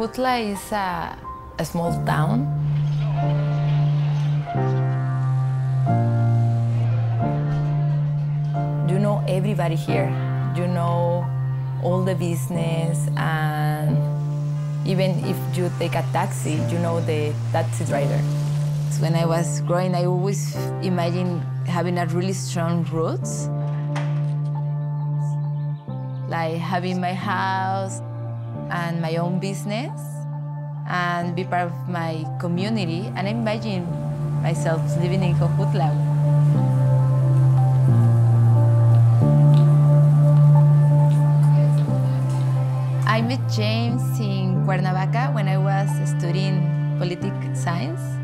Jojutla is a, a small town. You know everybody here. You know all the business and even if you take a taxi, you know the taxi driver. When I was growing, I always imagined having a really strong roots. Like having my house my own business and be part of my community. And I imagine myself living in Jojutla. I met James in Cuernavaca when I was studying political science.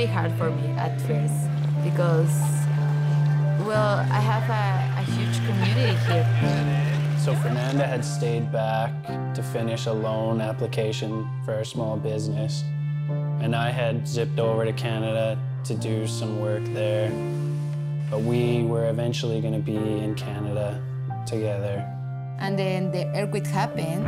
Really hard for me at first because, well, I have a, a huge community here. So Fernanda had stayed back to finish a loan application for our small business. And I had zipped over to Canada to do some work there. But we were eventually going to be in Canada together. And then the earthquake happened.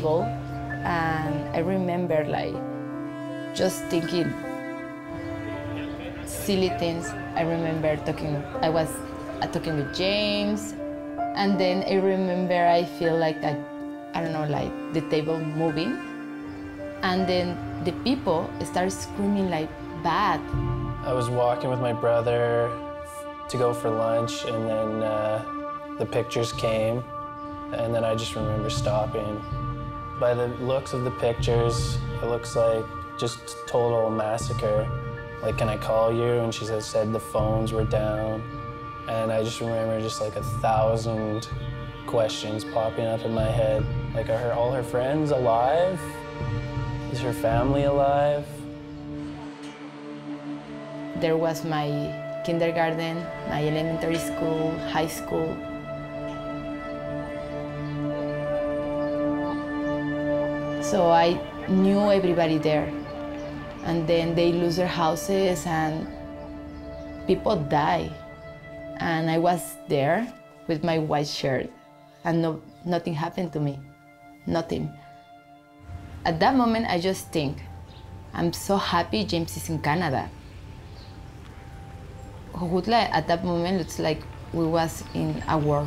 Table and I remember like just thinking silly things. I remember talking, I was uh, talking with James and then I remember I feel like I, I don't know, like the table moving and then the people start screaming like bad. I was walking with my brother to go for lunch, and then uh, the pictures came, and then I just remember stopping. By the looks of the pictures, it looks like just total massacre. Like, can I call you? And she said, said the phones were down. And I just remember just like a thousand questions popping up in my head. Like, are her, all her friends alive? Is her family alive? There was my kindergarten, my elementary school, high school. So I knew everybody there. And then they lose their houses and people die. And I was there with my white shirt and no, nothing happened to me. Nothing. At that moment, I just think, I'm so happy James is in Canada. Jojutla at that moment looks like we was in a war.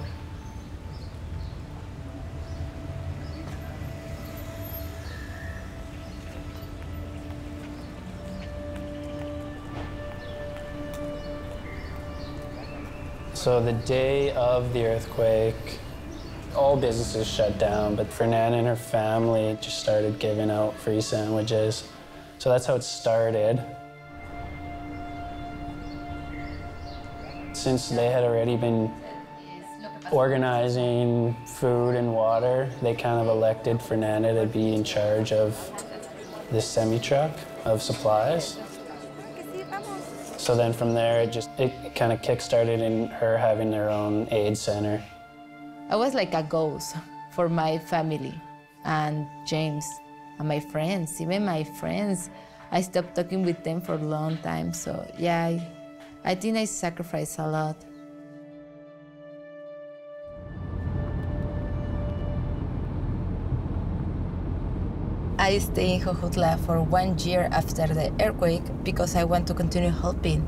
So the day of the earthquake, all businesses shut down, but Fernanda and her family just started giving out free sandwiches. So that's how it started. Since they had already been organizing food and water, they kind of elected Fernanda to be in charge of this semi-truck of supplies. So then from there, it just, it kind of kick-started in her having their own aid center. I was like a ghost for my family and James and my friends, even my friends. I stopped talking with them for a long time. So yeah, I, I think I sacrificed a lot. I stay in Jojutla for one year after the earthquake because I want to continue helping.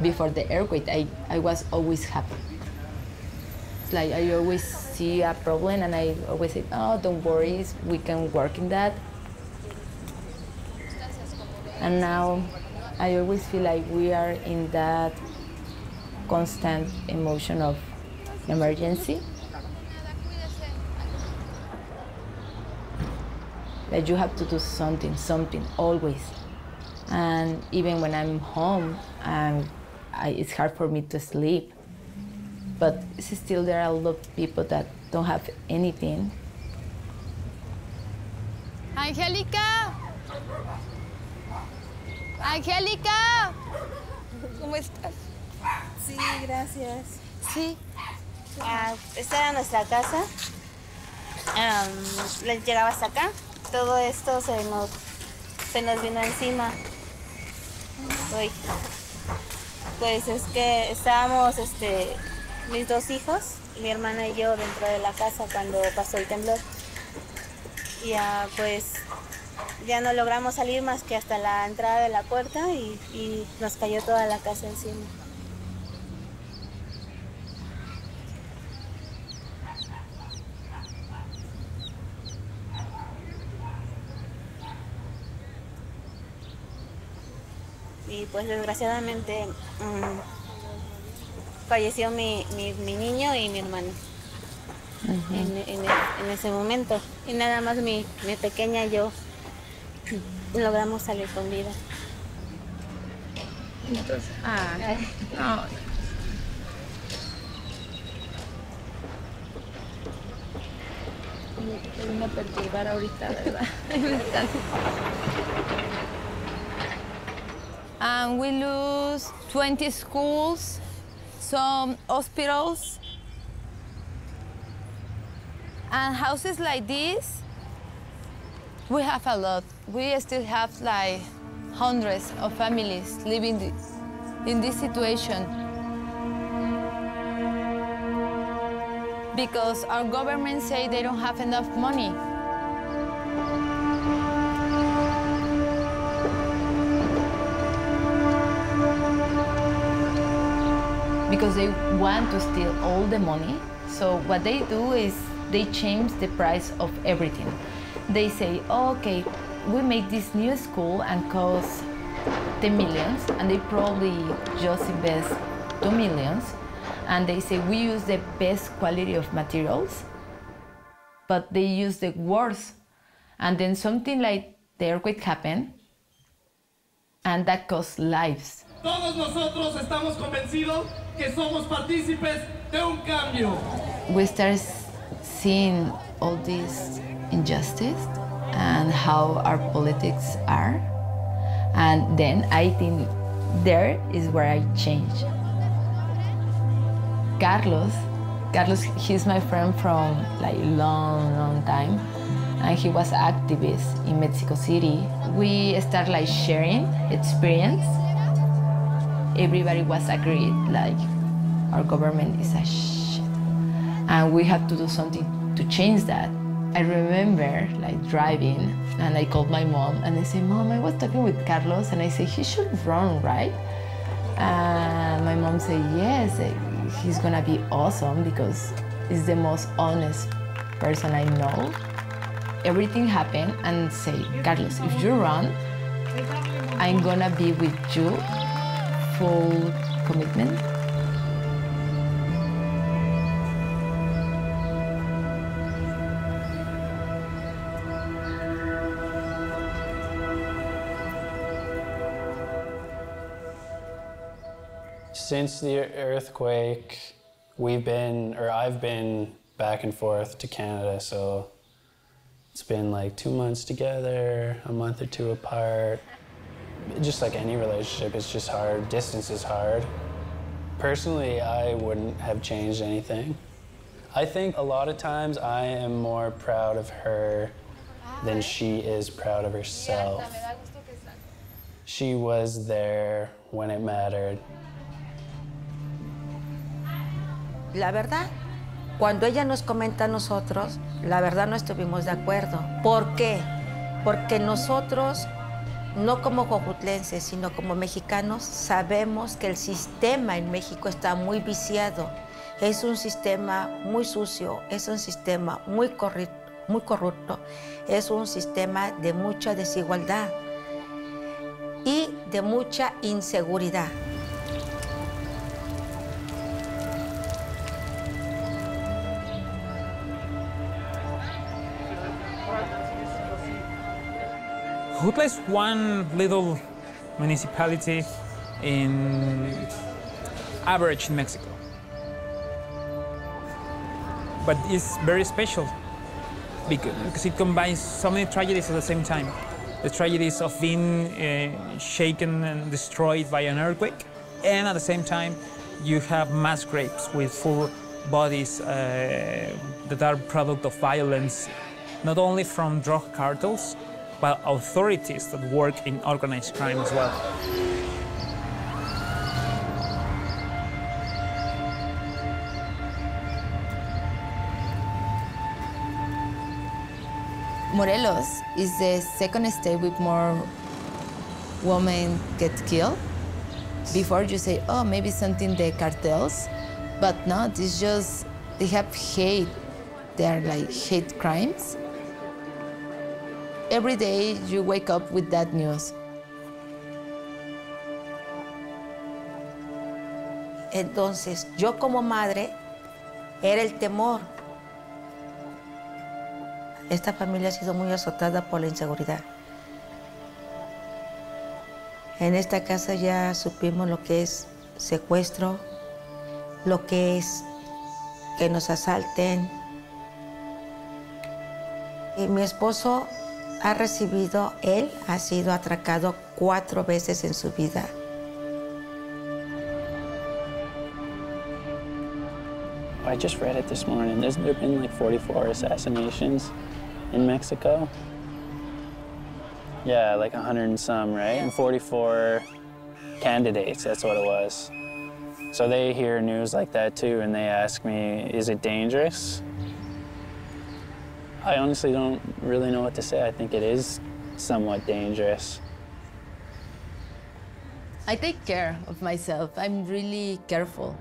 Before the earthquake, I, I was always happy. Like I always see a problem and I always say, oh, don't worry, we can work in that. And now I always feel like we are in that constant emotion of emergency. That you have to do something, something, always. And even when I'm home, um, I, it's hard for me to sleep. But still, there are a lot of people that don't have anything. Angélica. Angélica. ¿Cómo estás? Sí, gracias. Sí. Ah, esta era nuestra casa. Am, les llegaba hasta acá. Todo esto se nos, se nos vino encima. Uy. Pues es que estábamos, este, mis dos hijos, mi hermana y yo dentro de la casa cuando pasó el temblor. Y ya pues ya no logramos salir más que hasta la entrada de la puerta y, y nos cayó toda la casa encima. y pues desgraciadamente mm, falleció mi, mi- mi niño y mi hermano en, en- en ese momento. Y nada más mi, mi pequeña yo logramos salir con vida. Ah, no. Perturbar ahorita, ¿verdad? And we lose 20 schools, some hospitals, and houses like this. We have a lot. We still have like hundreds of families living thi- in this situation. Because our government say they don't have enough money. because they want to steal all the money. So what they do is they change the price of everything. They say, oh, okay, we make this new school and cost 10 millions, and they probably just invest 2 millions. And they say, we use the best quality of materials, but they use the worst. And then something like the earthquake happened, and that cost lives. Todos nosotros estamos convencidos que somos partícipes de un cambio. we start seeing all this injustice and how our politics are. And then I think there is where I change. Carlos, Carlos, he's my friend from like long, long time. And he was activist in Mexico City. We start like sharing experience everybody was agreed like our government is a shit and we have to do something to change that i remember like driving and i called my mom and i said mom i was talking with carlos and i said he should run right and my mom said yes eh, he's gonna be awesome because he's the most honest person i know everything happened and say carlos if you run i'm gonna be with you full commitment. Since the earthquake, we've been, or I've been back and forth to Canada, so it's been like two months together, a month or two apart. Just like any relationship, it's just hard. Distance is hard. Personally, I wouldn't have changed anything. I think a lot of times I am more proud of her than she is proud of herself. She was there when it mattered. La verdad, cuando ella nos comenta a nosotros, la verdad no estuvimos de acuerdo. ¿Por qué? Porque nosotros no como jojutlenses, sino como mexicanos, sabemos que el sistema en México está muy viciado. Es un sistema muy sucio, es un sistema muy, muy corrupto, es un sistema de mucha desigualdad y de mucha inseguridad. Jojutla is one little municipality in average in Mexico. But it's very special because it combines so many tragedies at the same time. The tragedies of being uh, shaken and destroyed by an earthquake, and at the same time, you have mass graves with full bodies uh, that are product of violence, not only from drug cartels, but authorities that work in organized crime as well. Morelos is the second state with more women get killed. Before you say, oh, maybe something the cartels, but no, it's just they have hate. They are like hate crimes. Every day you wake up with that news. Entonces, yo como madre era el temor. Esta familia ha sido muy azotada por la inseguridad. En esta casa ya supimos lo que es secuestro, lo que es que nos asalten. Y mi esposo ha recibido, él ha sido atracado cuatro veces en su vida. I just read it this morning. There's there been like 44 assassinations in Mexico. Yeah, like 100 and some, right? And 44 candidates, that's what it was. So they hear news like that too, and they ask me, is it dangerous? I honestly don't really know what to say. I think it is somewhat dangerous. I take care of myself. I'm really careful.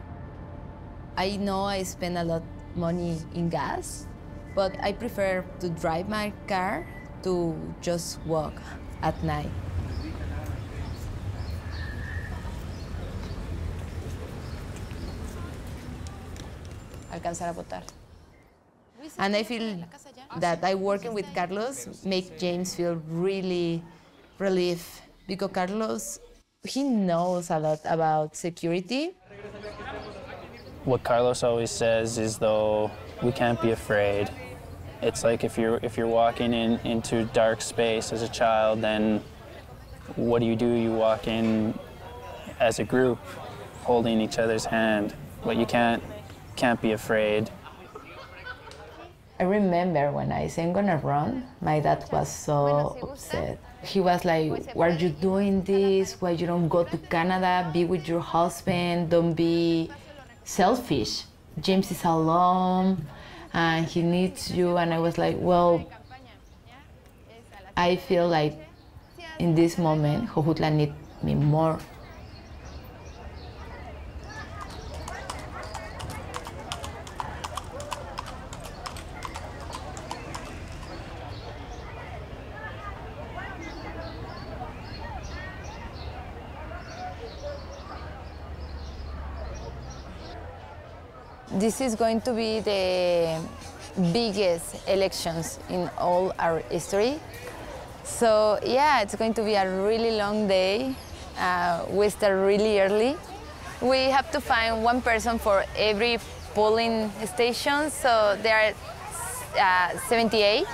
I know I spend a lot money in gas, but I prefer to drive my car to just walk at night. Alcanzar a votar. And I feel that I working with Carlos make James feel really relief because Carlos he knows a lot about security. What Carlos always says is though we can't be afraid. It's like if you're if you're walking in into dark space as a child, then what do you do? You walk in as a group, holding each other's hand, but you can't can't be afraid. I remember when I said I'm gonna run, my dad was so upset. He was like, Why are you doing this? Why you don't go to Canada, be with your husband, don't be selfish. James is alone and he needs you. And I was like, Well, I feel like in this moment, Jojutla needs me more. This is going to be the biggest elections in all our history. So yeah, it's going to be a really long day. Uh, we start really early. We have to find one person for every polling station, so there are uh, 78.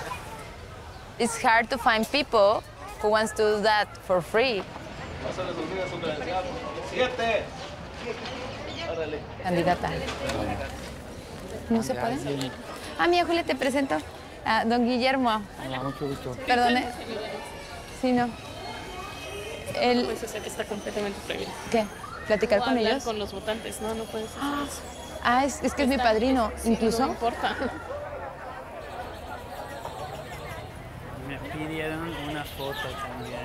It's hard to find people who wants to do that for free. Candidata. ¿No se puede? Ah, mira, Julia, te presento a don Guillermo. Perdone. Sí, no. Él, Puedes hacer está completamente prohibido. ¿Qué? ¿Platicar No con ellos? con los votantes, no, no puedes hacer eso. Ah, es, es que es mi Está- padrino, sí, incluso. No importa. Me pidieron una foto también.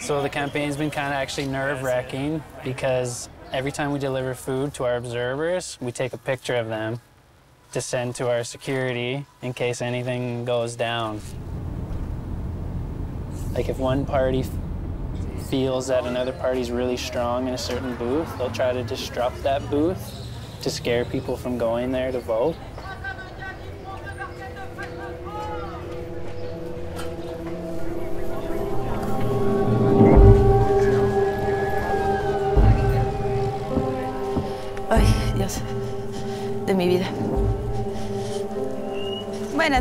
So the campaign's been kind of actually nerve-wracking because every time we deliver food to our observers, we take a picture of them to send to our security in case anything goes down. Like if one party feels that another party's really strong in a certain booth, they'll try to disrupt that booth to scare people from going there to vote.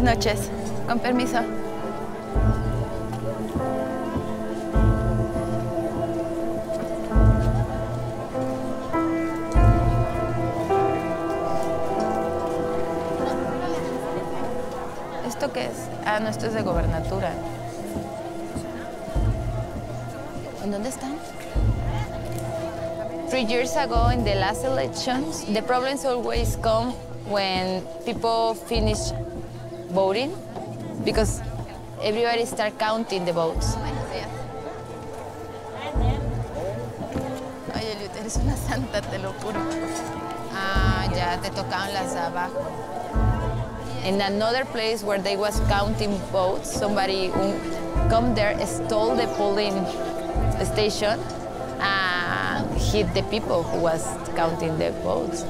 Buenas noches, con permiso. ¿Esto qué es? Ah, no, esto es de gobernatura. ¿En dónde están? Three years ago, in the last elections, the problems always come when people finish voting because everybody start counting the votes. Eres una santa, te lo juro. Ah, ya, te tocaban las abajo. In another place where they was counting votes, somebody come there stole the polling station and hit the people who was counting the votes.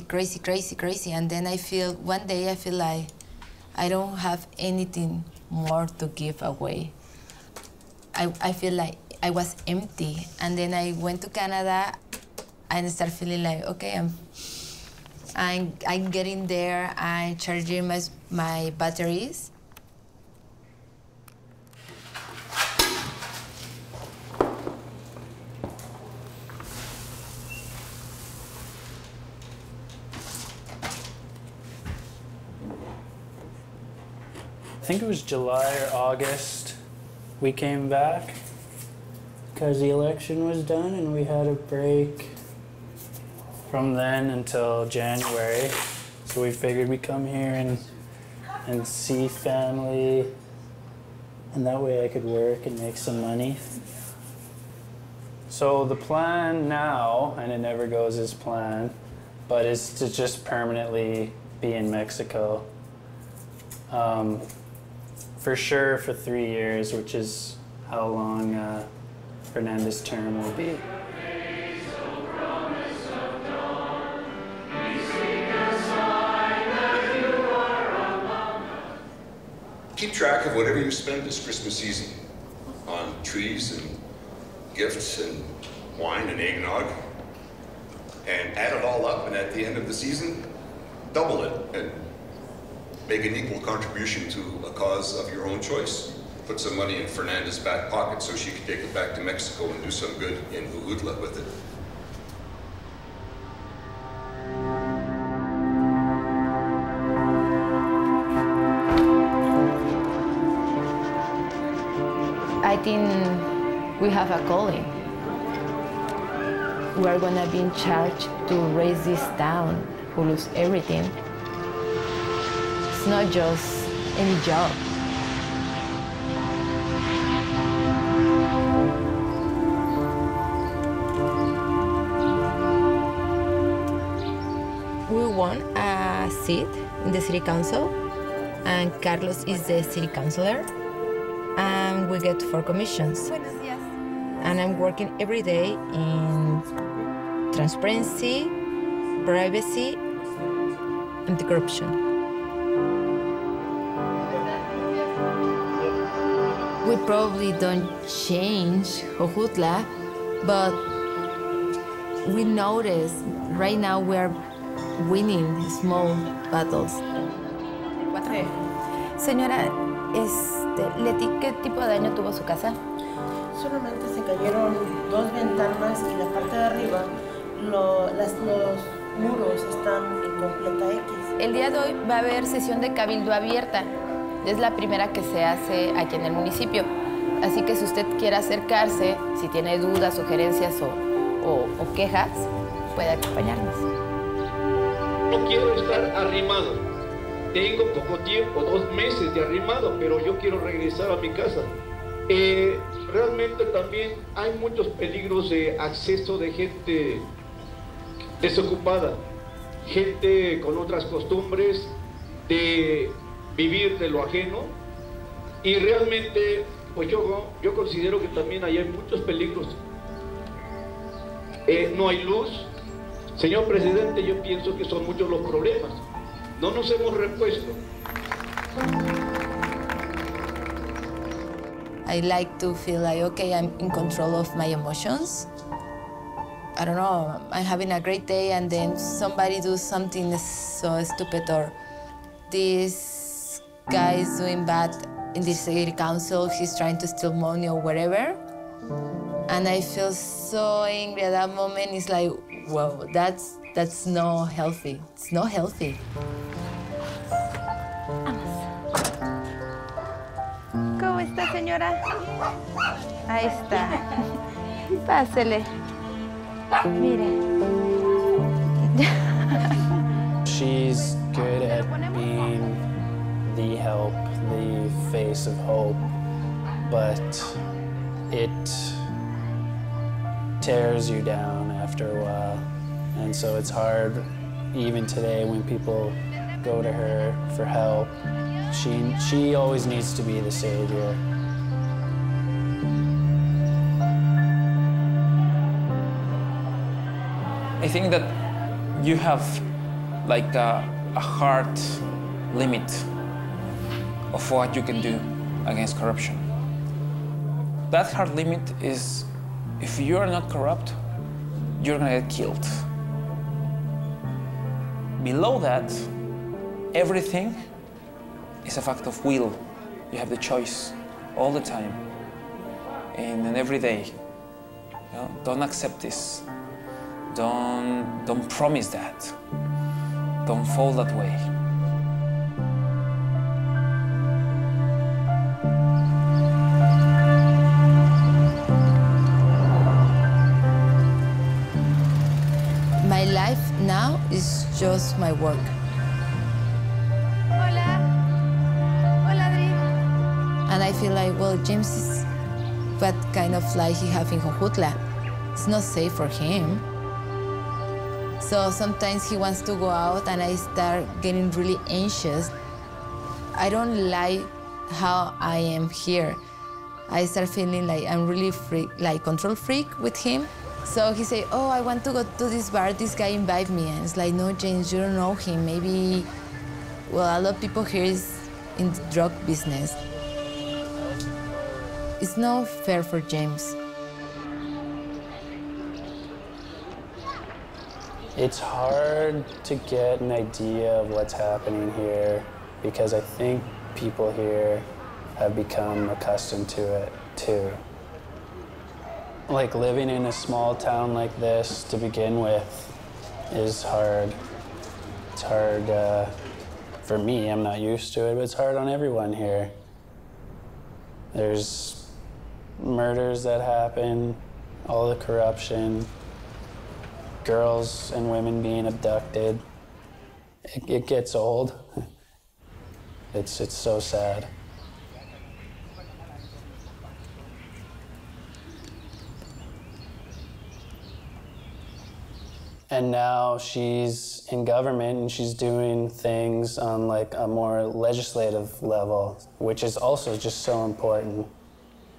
Crazy, crazy, crazy, crazy. And then I feel one day I feel like I don't have anything more to give away. I, I feel like I was empty. And then I went to Canada and start feeling like, okay, I'm I'm, I'm getting there, I'm charging my, my batteries. Think it was July or August we came back because the election was done and we had a break from then until January. So we figured we'd come here and and see family and that way I could work and make some money. So the plan now, and it never goes as planned, but is to just permanently be in Mexico. Um, for sure for three years, which is how long uh, Fernanda's term will be. Keep track of whatever you spend this Christmas season on trees and gifts and wine and eggnog. And add it all up, and at the end of the season, double it and make an equal contribution to a cause of your own choice. Put some money in Fernanda's back pocket so she can take it back to Mexico and do some good in Jojutla with it. I think we have a calling. We're gonna be in charge to raise this town who lose everything. It's not just any job. We won a seat in the city council, and Carlos is the city councilor, and we get four commissions. And I'm working every day in transparency, privacy, anti-corruption. We probably don't change Jojutla, but we notice right now we're winning small battles. Señora, este, Leti, ¿qué tipo de daño tuvo su casa? Solamente se cayeron dos ventanas y la parte de arriba, lo- las- los muros están en completa X. El día de hoy va a haber sesión de cabildo abierta. Es la primera que se hace aquí en el municipio. Así que si usted quiere acercarse, si tiene dudas, sugerencias o, o- quejas, puede acompañarnos. No quiero estar arrimado. Tengo poco tiempo, dos meses de arrimado, pero yo quiero regresar a mi casa. Eh, realmente también hay muchos peligros de acceso de gente desocupada, gente con otras costumbres, de vivir de lo ajeno. Y realmente, pues yo, yo considero que también ahí hay muchos peligros. Eh, no hay luz, Señor presidente, yo pienso que son muchos los problemas. No nos hemos repuesto. I like to feel like, okay, I'm in control of my emotions. I don't know, I'm having a great day and then somebody does something so stupid or this guy is doing bad in the city council, he's trying to steal money or whatever. And I feel so angry at that moment. It's like, whoa, that's, that's not healthy. It's not healthy. ¿Cómo está, señora? Ahí está. Pásele. Mire. She's good at being the help, the face of hope, but it tears you down after a while. And so it's hard, even today, when people go to her for help. She, she always needs to be the savior. I think that you have like a, a hard limit of what you can do against corruption. That hard limit is if you are not corrupt, you're gonna get killed. Below that, everything is a fact of will. You have the choice all the time and, every day. You know, don't accept this. Don't, don't promise that. Don't fall that way. My work. Hola. Hola, Adri. And I feel like, well, James is what kind of life he have in Jojutla. It's not safe for him. So sometimes he wants to go out and I start getting really anxious. I don't like how I am here. I start feeling like I'm really freak, like control freak with him. So he said, oh, I want to go to this bar. This guy invited me. And it's like, no, James, you don't know him. Maybe, well, a lot of people here is in the drug business. It's not fair for James. It's hard to get an idea of what's happening here because I think people here have become accustomed to it too. Like living in a small town like this to begin with is hard. It's hard uh, for me, I'm not used to it, but it's hard on everyone here. There's murders that happen, all the corruption, girls and women being abducted. It, it gets old. It's, it's so sad. And now she's in government and she's doing things on like a more legislative level, which is also just so important.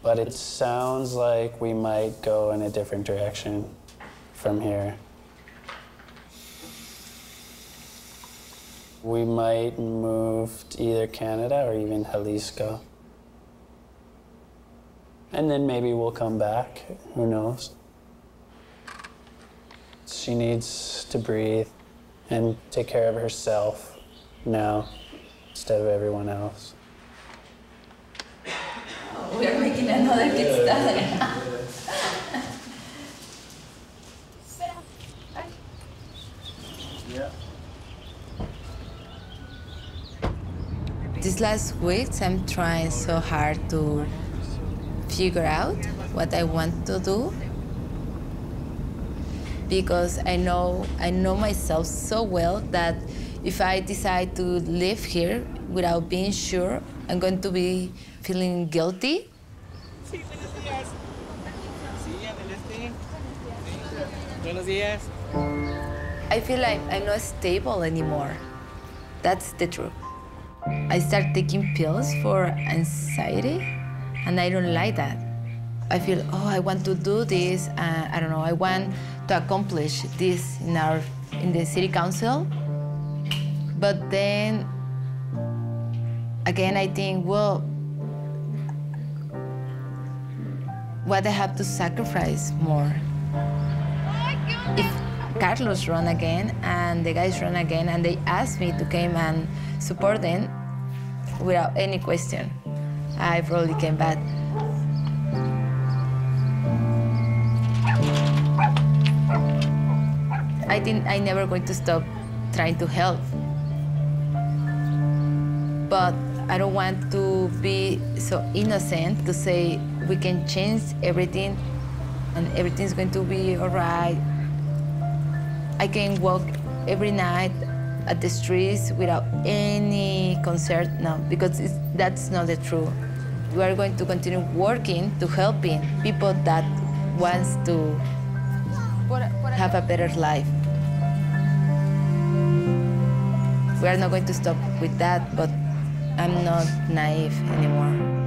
But it sounds like we might go in a different direction from here. We might move to either Canada or even Jalisco. And then maybe we'll come back. Who knows? She needs to breathe and take care of herself now instead of everyone else. We are making another kid study. These last weeks, I'm trying so hard to figure out what I want to do because I know I know myself so well that if I decide to live here without being sure, I'm going to be feeling guilty. I feel like I'm not stable anymore. That's the truth. I start taking pills for anxiety, and I don't like that. I feel, oh, I want to do this. Uh, I don't know. I want to accomplish this in our in the city council. But then again, I think, well, what I have to sacrifice more. If Carlos run again and the guys run again and they ask me to come and support them without any question, I probably came back. I think I never going to stop trying to help. But I don't want to be so innocent to say we can change everything and everything's going to be all right. I can walk every night at the streets without any concern, now because it's, that's not the truth. We are going to continue working to helping people that wants to have a better life. We are not going to stop with that, but I'm not naive anymore.